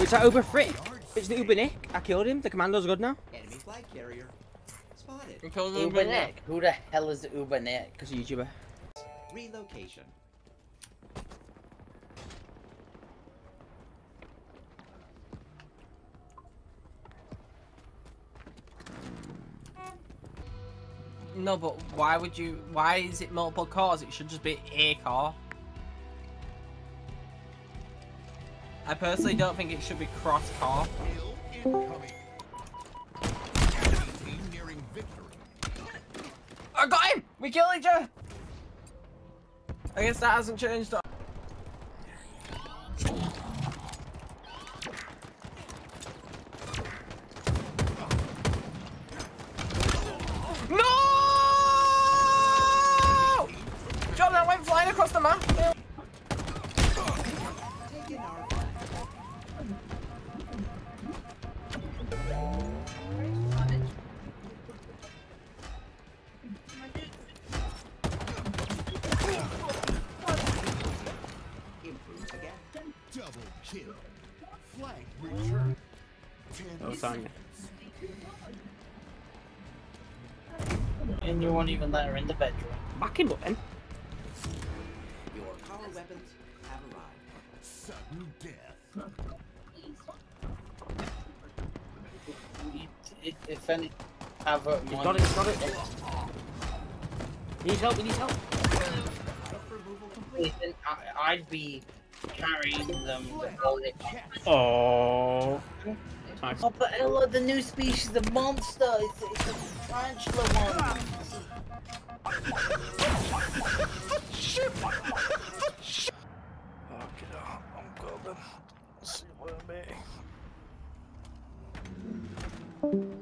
It's that Uber Frick. It's the UberNick. I killed him. The commando's good now. Enemy flag carrier spotted. You killed him, Uber but- Nick. Who the hell is the UberNick? Because YouTuber. Relocation. No, but why would you? Why is it multiple cars? It should just be a car. I personally don't think it should be cross car. I got him! We killed each other! I guess that hasn't changed. No! John, that went flying across the map. Double kill. Flag return. Ten Oh, Sonya. And you won't even let her in the bedroom. Back him up then. Your power weapons have arrived. Sudden death. If, if any, have a He's got it. He's got it. He needs help. He needs help. Self removal complete. Ethan, I, I'd be carrying them the whole day. Oh. Nice. Oh, but Ella, the new species of monster. It's, it's a tarantula one. Fuck it up, I'm golden. See what I mean.